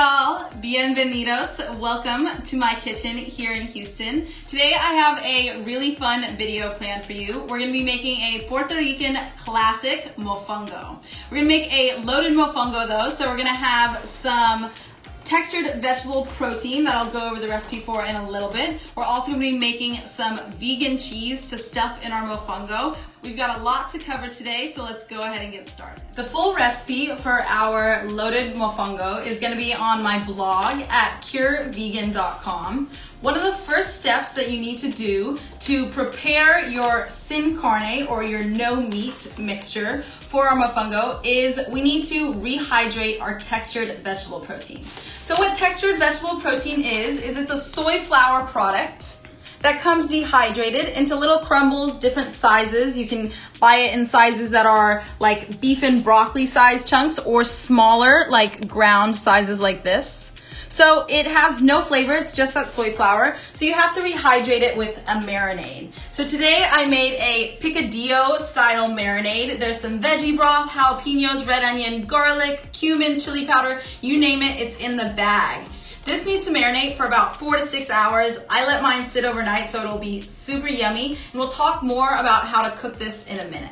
Y'all, bienvenidos. Welcome to my kitchen here in Houston. Today I have a really fun video planned for you. We're gonna be making a Puerto Rican classic mofongo. We're gonna make a loaded mofongo though, so we're gonna have some textured vegetable protein that I'll go over the recipe for in a little bit. We're also gonna be making some vegan cheese to stuff in our mofongo. We've got a lot to cover today, so let's go ahead and get started. The full recipe for our loaded mofongo is gonna be on my blog at curevegan.com. One of the first steps that you need to do to prepare your sin carne or your no meat mixture for our mofongo is we need to rehydrate our textured vegetable protein. So what textured vegetable protein is, is it's a soy flour product that comes dehydrated into little crumbles, different sizes. You can buy it in sizes that are like beef and broccoli size chunks or smaller, like ground sizes like this. So it has no flavor, it's just that soy flour. So you have to rehydrate it with a marinade. So today I made a picadillo style marinade. There's some veggie broth, jalapenos, red onion, garlic, cumin, chili powder, you name it, it's in the bag. This needs to marinate for about four to six hours. I let mine sit overnight so it'll be super yummy. And we'll talk more about how to cook this in a minute.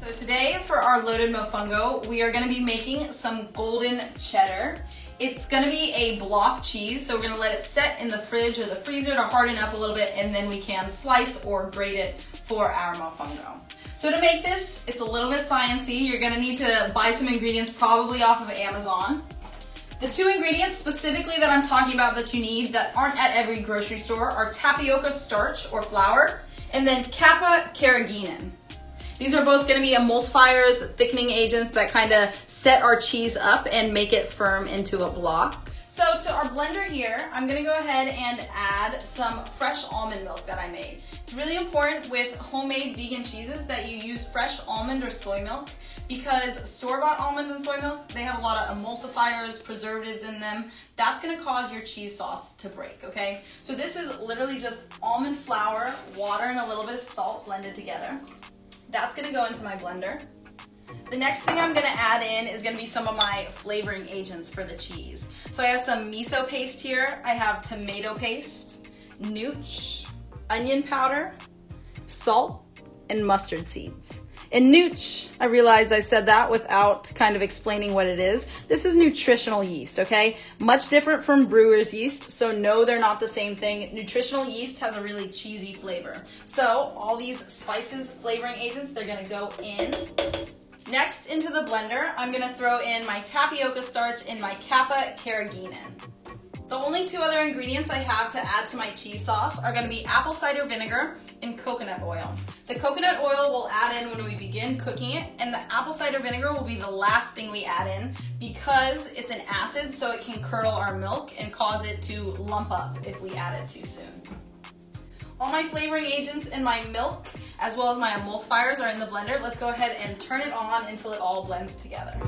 So today for our loaded mofongo, we are gonna be making some golden cheddar. It's gonna be a block cheese, so we're gonna let it set in the fridge or the freezer to harden up a little bit and then we can slice or grate it for our mofongo. So to make this, it's a little bit sciencey. You're gonna need to buy some ingredients probably off of Amazon. The two ingredients specifically that I'm talking about that you need that aren't at every grocery store are tapioca starch or flour and then kappa carrageenan. These are both gonna be emulsifiers, thickening agents that kind of set our cheese up and make it firm into a block. So to our blender here, I'm gonna go ahead and add some fresh almond milk that I made. It's really important with homemade vegan cheeses that you use fresh almond or soy milk because store-bought almond and soy milk, they have a lot of emulsifiers, preservatives in them. That's gonna cause your cheese sauce to break, okay? So this is literally just almond flour, water, and a little bit of salt blended together. That's gonna go into my blender. The next thing I'm gonna add in is gonna be some of my flavoring agents for the cheese. So I have some miso paste here. I have tomato paste, nooch, onion powder, salt, and mustard seeds. And nooch, I realized I said that without kind of explaining what it is. This is nutritional yeast, okay? Much different from brewer's yeast, so no, they're not the same thing. Nutritional yeast has a really cheesy flavor. So all these spices, flavoring agents, they're gonna go in. Next, into the blender, I'm gonna throw in my tapioca starch and my kappa carrageenan. The only two other ingredients I have to add to my cheese sauce are gonna be apple cider vinegar and coconut oil. The coconut oil we'll add in when we begin cooking it, and the apple cider vinegar will be the last thing we add in because it's an acid, so it can curdle our milk and cause it to lump up if we add it too soon. All my flavoring agents in my milk, as well as my emulsifiers are in the blender. Let's go ahead and turn it on until it all blends together.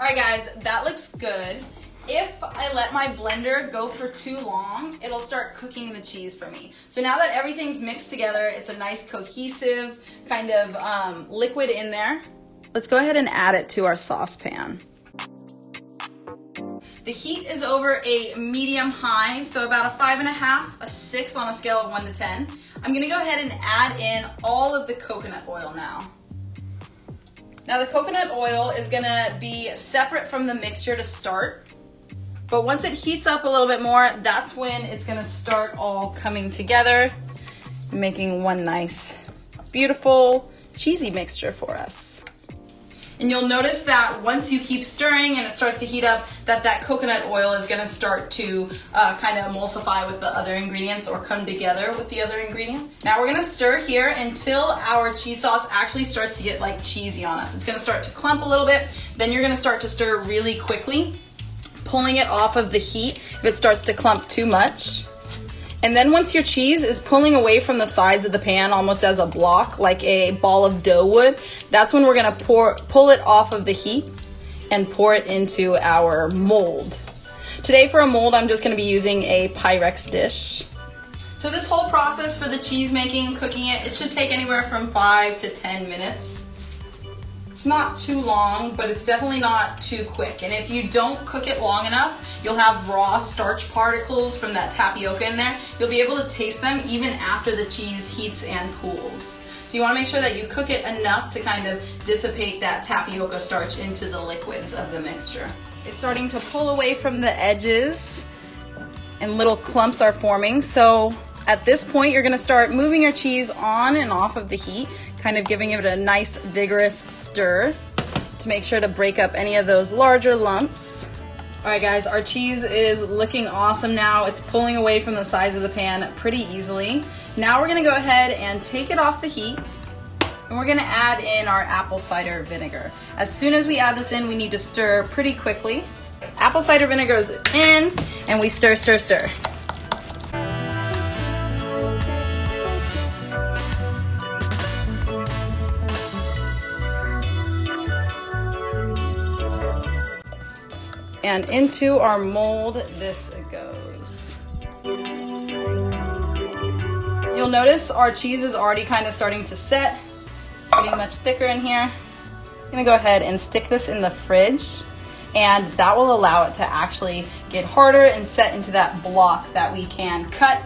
All right guys, that looks good. If I let my blender go for too long, it'll start cooking the cheese for me. So now that everything's mixed together, it's a nice cohesive kind of um, liquid in there. Let's go ahead and add it to our saucepan. The heat is over a medium high, so about a five and a half, a six on a scale of one to 10. I'm gonna go ahead and add in all of the coconut oil now. Now the coconut oil is gonna be separate from the mixture to start. But once it heats up a little bit more, that's when it's gonna start all coming together, making one nice, beautiful, cheesy mixture for us. And you'll notice that once you keep stirring and it starts to heat up, that that coconut oil is gonna start to uh, kind of emulsify with the other ingredients or come together with the other ingredients. Now we're gonna stir here until our cheese sauce actually starts to get like cheesy on us. It's gonna start to clump a little bit, then you're gonna start to stir really quickly, pulling it off of the heat if it starts to clump too much. And then once your cheese is pulling away from the sides of the pan almost as a block, like a ball of dough would, that's when we're gonna pour, pull it off of the heat and pour it into our mold. Today for a mold, I'm just gonna be using a Pyrex dish. So this whole process for the cheese making, cooking it, it should take anywhere from five to 10 minutes. It's not too long, but it's definitely not too quick. And if you don't cook it long enough, you'll have raw starch particles from that tapioca in there. You'll be able to taste them even after the cheese heats and cools. So you wanna make sure that you cook it enough to kind of dissipate that tapioca starch into the liquids of the mixture. It's starting to pull away from the edges and little clumps are forming. So at this point, you're gonna start moving your cheese on and off of the heat, kind of giving it a nice vigorous stir to make sure to break up any of those larger lumps. All right guys, our cheese is looking awesome now. It's pulling away from the sides of the pan pretty easily. Now we're gonna go ahead and take it off the heat and we're gonna add in our apple cider vinegar. As soon as we add this in, we need to stir pretty quickly. Apple cider vinegar goes in and we stir, stir, stir. And into our mold this goes. You'll notice our cheese is already kind of starting to set, getting much thicker in here. I'm gonna go ahead and stick this in the fridge and that will allow it to actually get harder and set into that block that we can cut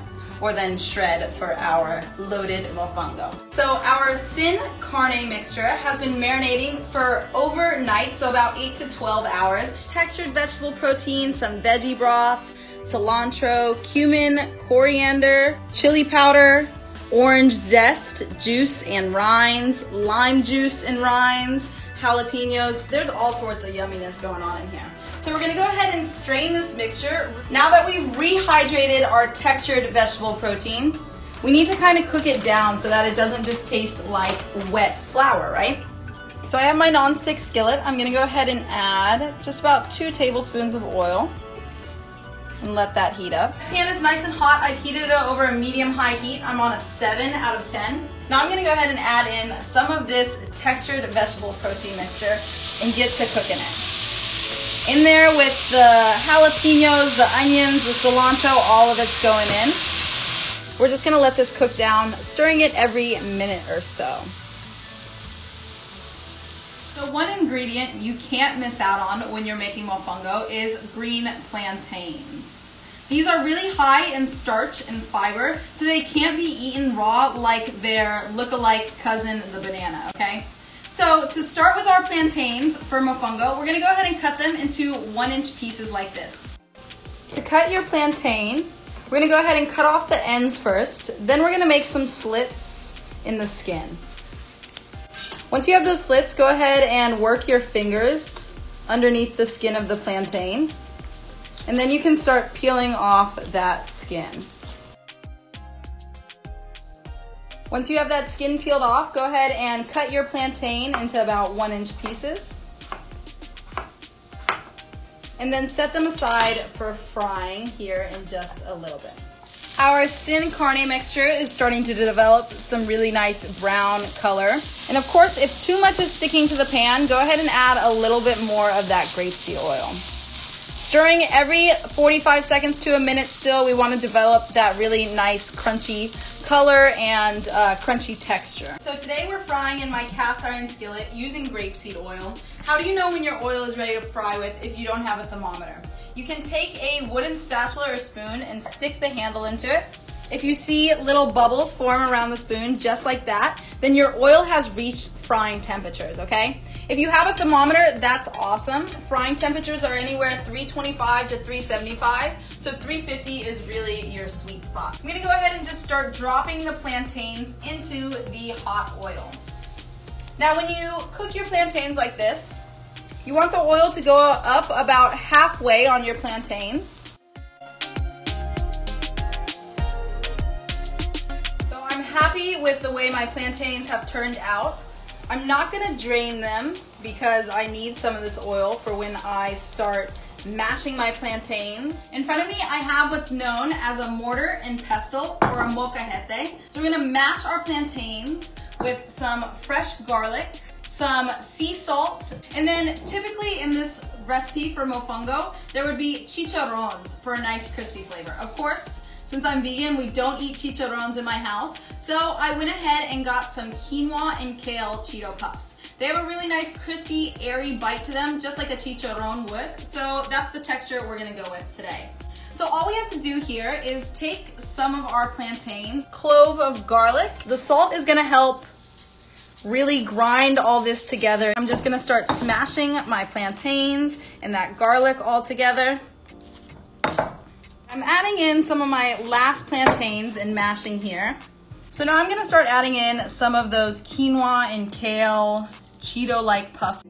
or then shred for our loaded mofongo. So our sin carne mixture has been marinating for overnight, so about 8 to 12 hours. Textured vegetable protein, some veggie broth, cilantro, cumin, coriander, chili powder, orange zest, juice and rinds, lime juice and rinds, jalapenos. There's all sorts of yumminess going on in here. So we're gonna go ahead and strain this mixture. Now that we've rehydrated our textured vegetable protein, we need to kind of cook it down so that it doesn't just taste like wet flour, right? So I have my nonstick skillet. I'm gonna go ahead and add just about two tablespoons of oil and let that heat up. Pan is nice and hot. I've heated it over a medium-high heat. I'm on a 7 out of 10. Now I'm to go ahead and add in some of this textured vegetable protein mixture and get to cooking it. In there with the jalapenos, the onions, the cilantro, all of it's going in. We're just to let this cook down, stirring it every minute or so. So one ingredient you can't miss out on when you're making mofongo is green plantains. These are really high in starch and fiber, so they can't be eaten raw like their look-alike cousin, the banana, okay? So to start with our plantains for mofongo, we're gonna go ahead and cut them into one inch pieces like this. To cut your plantain, we're gonna go ahead and cut off the ends first. Then we're gonna make some slits in the skin. Once you have those slits, go ahead and work your fingers underneath the skin of the plantain. And then you can start peeling off that skin. Once you have that skin peeled off, go ahead and cut your plantain into about one inch pieces. And then set them aside for frying here in just a little bit. Our sin carne mixture is starting to develop some really nice brown color. And of course, if too much is sticking to the pan, go ahead and add a little bit more of that grapeseed oil. Stirring every 45 seconds to a minute still, we want to develop that really nice crunchy color and uh, crunchy texture. So today we're frying in my cast iron skillet using grapeseed oil. How do you know when your oil is ready to fry with if you don't have a thermometer? You can take a wooden spatula or spoon and stick the handle into it. If you see little bubbles form around the spoon, just like that, then your oil has reached frying temperatures, okay? If you have a thermometer, that's awesome. Frying temperatures are anywhere 325 to 375, so 350 is really your sweet spot. I'm gonna go ahead and just start dropping the plantains into the hot oil. Now when you cook your plantains like this, you want the oil to go up about halfway on your plantains. So I'm happy with the way my plantains have turned out. I'm not gonna drain them because I need some of this oil for when I start mashing my plantains. In front of me, I have what's known as a mortar and pestle or a molcajete. So we're gonna mash our plantains with some fresh garlic, some sea salt, and then typically in this recipe for mofongo, there would be chicharrones for a nice crispy flavor. Of course, since I'm vegan, we don't eat chicharrones in my house, so I went ahead and got some quinoa and kale Cheeto puffs. They have a really nice crispy, airy bite to them, just like a chicharron would. So that's the texture we're gonna go with today. So all we have to do here is take some of our plantains, clove of garlic. The salt is gonna help really grind all this together. I'm just gonna start smashing my plantains and that garlic all together. I'm adding in some of my last plantains and mashing here. So now I'm gonna start adding in some of those quinoa and kale Cheeto-like puffs.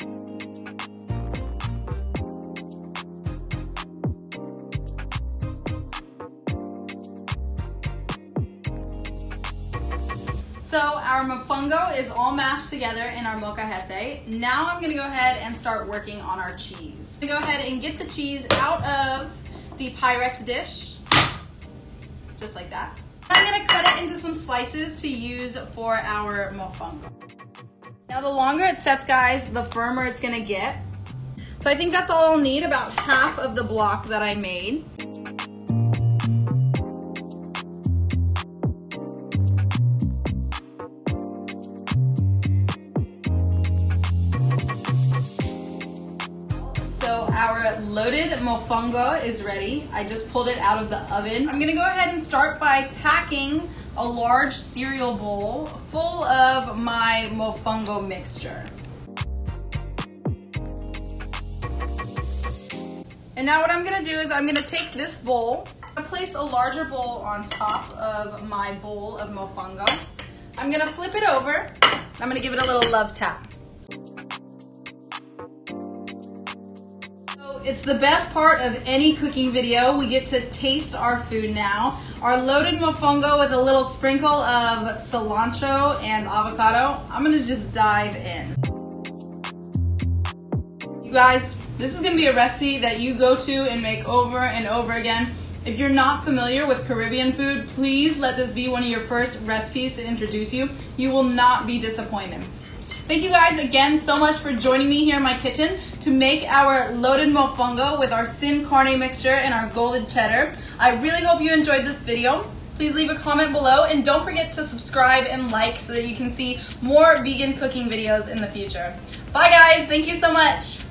So our mofongo is all mashed together in our molcajete. Now I'm gonna go ahead and start working on our cheese. Go ahead and get the cheese out of the Pyrex dish, just like that. I'm gonna cut it into some slices to use for our mofongo. Now the longer it sets, guys, the firmer it's gonna get. So I think that's all I'll need, about half of the block that I made. Loaded mofongo is ready. I just pulled it out of the oven. I'm gonna go ahead and start by packing a large cereal bowl full of my mofongo mixture. And now what I'm gonna do is I'm gonna take this bowl, I place a larger bowl on top of my bowl of mofongo. I'm gonna flip it over, I'm gonna give it a little love tap. It's the best part of any cooking video. We get to taste our food now. Our loaded mofongo with a little sprinkle of cilantro and avocado. I'm gonna just dive in. You guys, this is gonna be a recipe that you go to and make over and over again. If you're not familiar with Caribbean food, please let this be one of your first recipes to introduce you. You will not be disappointed. Thank you guys again so much for joining me here in my kitchen to make our loaded mofongo with our sin carne mixture and our golden cheddar. I really hope you enjoyed this video. Please leave a comment below and don't forget to subscribe and like so that you can see more vegan cooking videos in the future. Bye guys, thank you so much.